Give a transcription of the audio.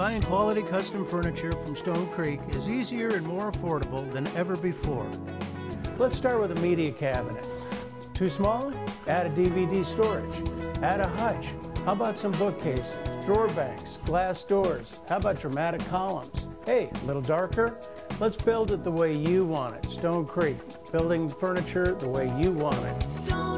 Buying quality custom furniture from Stone Creek is easier and more affordable than ever before. Let's start with a media cabinet. Too small? Add a DVD storage. Add a hutch. How about some bookcases, drawer banks, glass doors? How about dramatic columns? Hey, a little darker? Let's build it the way you want it. Stone Creek, building furniture the way you want it. Stone